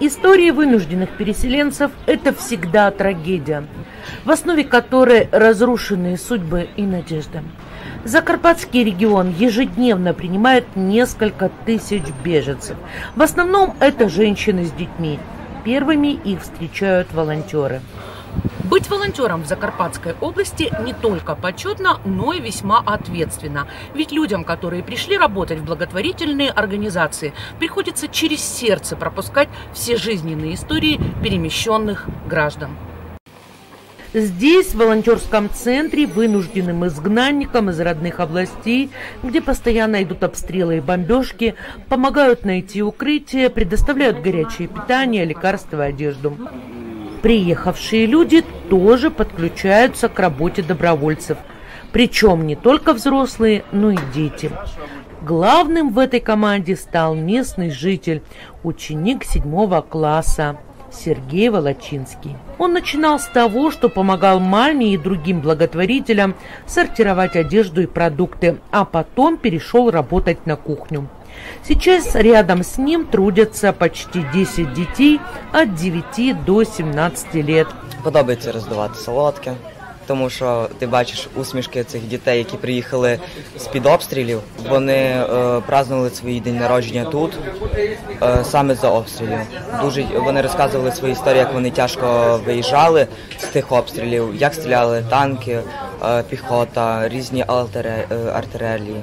Истории вынужденных переселенцев – это всегда трагедия, в основе которой разрушенные судьбы и надежда. Закарпатский регион ежедневно принимает несколько тысяч беженцев. В основном это женщины с детьми. Первыми их встречают волонтеры. Быть волонтером в Закарпатской области не только почетно, но и весьма ответственно. Ведь людям, которые пришли работать в благотворительные организации, приходится через сердце пропускать все жизненные истории перемещенных граждан. Здесь, в волонтерском центре, вынужденным изгнанникам из родных областей, где постоянно идут обстрелы и бомбежки, помогают найти укрытие, предоставляют горячее питание, лекарства одежду. Приехавшие люди тоже подключаются к работе добровольцев. Причем не только взрослые, но и дети. Главным в этой команде стал местный житель, ученик седьмого класса Сергей Волочинский. Он начинал с того, что помогал маме и другим благотворителям сортировать одежду и продукты, а потом перешел работать на кухню. Сейчас рядом с ним трудятся почти 10 детей от 9 до 17 лет. Подобається роздавати солодке, тому що ти бачиш усмішки цих дітей, які приїхали з-під обстрілів. Вони е, празднували свій день народження тут, е, саме за обстрілів. Дуже вони розказували свої історії, як вони тяжко виїжджали з тих обстрілів, як стріляли танки, е, піхота, різні е, артилерії.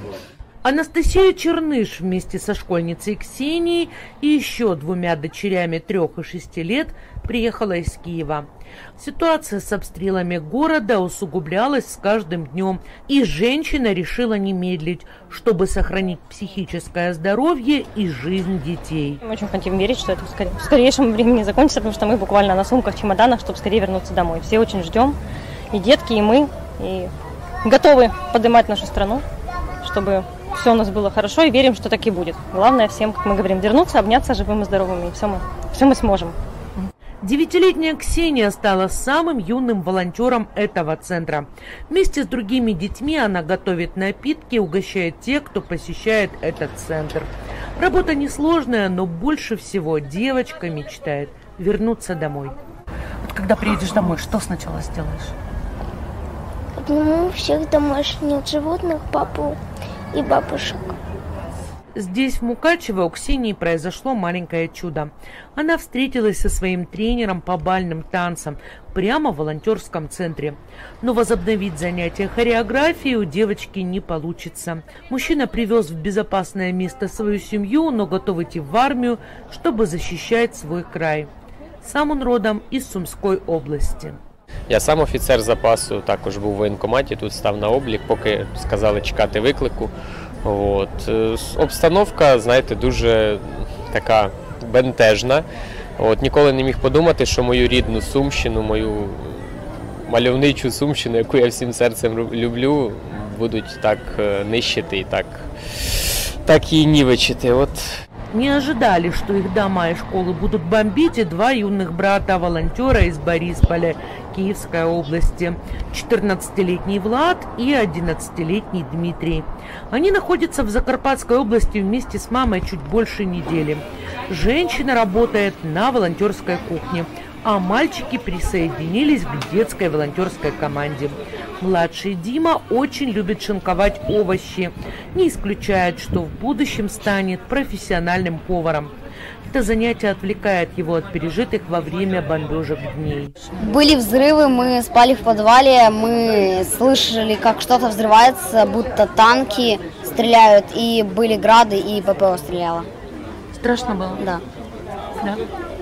Анастасия Черныш вместе со школьницей Ксенией и еще двумя дочерями трех и шести лет приехала из Киева. Ситуация с обстрелами города усугублялась с каждым днем, и женщина решила не медлить, чтобы сохранить психическое здоровье и жизнь детей. Мы очень хотим верить, что это в скор- в скорейшем времени закончится, потому что мы буквально на сумках, чемоданах, чтобы скорее вернуться домой. Все очень ждем, и детки, и мы, и готовы поднимать нашу страну, чтобы все у нас было хорошо, и верим, что так и будет. Главное всем, как мы говорим, вернуться, обняться живым и здоровыми, и все мы, все мы сможем. Девятилетняя Ксения стала самым юным волонтером этого центра. Вместе с другими детьми она готовит напитки, угощает тех, кто посещает этот центр. Работа несложная, но больше всего девочка мечтает вернуться домой. Вот когда приедешь домой, что сначала сделаешь? Обниму всех домашних животных, папу и бабушек. Здесь, в Мукачево, у Ксении произошло маленькое чудо. Она встретилась со своим тренером по бальным танцам прямо в волонтерском центре. Но возобновить занятия хореографией у девочки не получится. Мужчина привез в безопасное место свою семью, но готов идти в армию, чтобы защищать свой край. Сам он родом из Сумской области. Я сам офіцер запасу, також був в воєнкоматі, тут став на облік, поки сказали чекати виклику. От. е, Обстановка, знаєте, дуже така бентежна. От. Ніколи не міг подумати, що мою рідну Сумщину, мою мальовничу Сумщину, яку я всім серцем люблю, будуть так е, нищити і так, так її нівечити. От Не ожидали, что их дома и школы будут бомбить и два юных брата-волонтера из Борисполя, Киевской области. 14-летний Влад и 11-летний Дмитрий. Они находятся в Закарпатской области вместе с мамой чуть больше недели. Женщина работает на волонтерской кухне, а мальчики присоединились к детской волонтерской команде. Младший Дима очень любит шинковать овощи. Не исключает, что в будущем станет профессиональным поваром. Это занятие отвлекает его от пережитых во время бомбежек дней. Были взрывы, мы спали в подвале, мы слышали, как что-то взрывается, будто танки стреляют, и были грады, и ППО стреляло. Страшно было? Да. Да.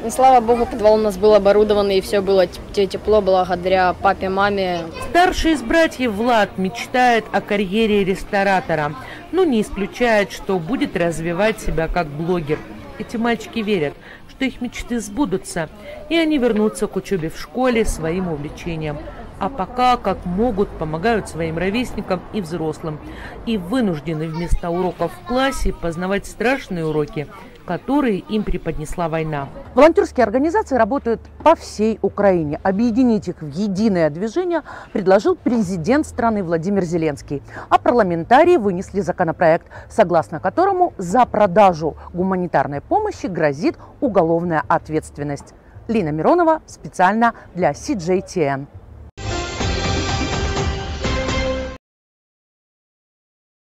Слава богу, подвал у нас был оборудован, и все было те- тепло благодаря папе, маме. Старший из братьев Влад мечтает о карьере ресторатора, но не исключает, что будет развивать себя как блогер. Эти мальчики верят, что их мечты сбудутся, и они вернутся к учебе в школе своим увлечением. А пока, как могут, помогают своим ровесникам и взрослым. И вынуждены вместо уроков в классе познавать страшные уроки которые им преподнесла война. Волонтерские организации работают по всей Украине. Объединить их в единое движение предложил президент страны Владимир Зеленский. А парламентарии вынесли законопроект, согласно которому за продажу гуманитарной помощи грозит уголовная ответственность. Лина Миронова специально для CJTN.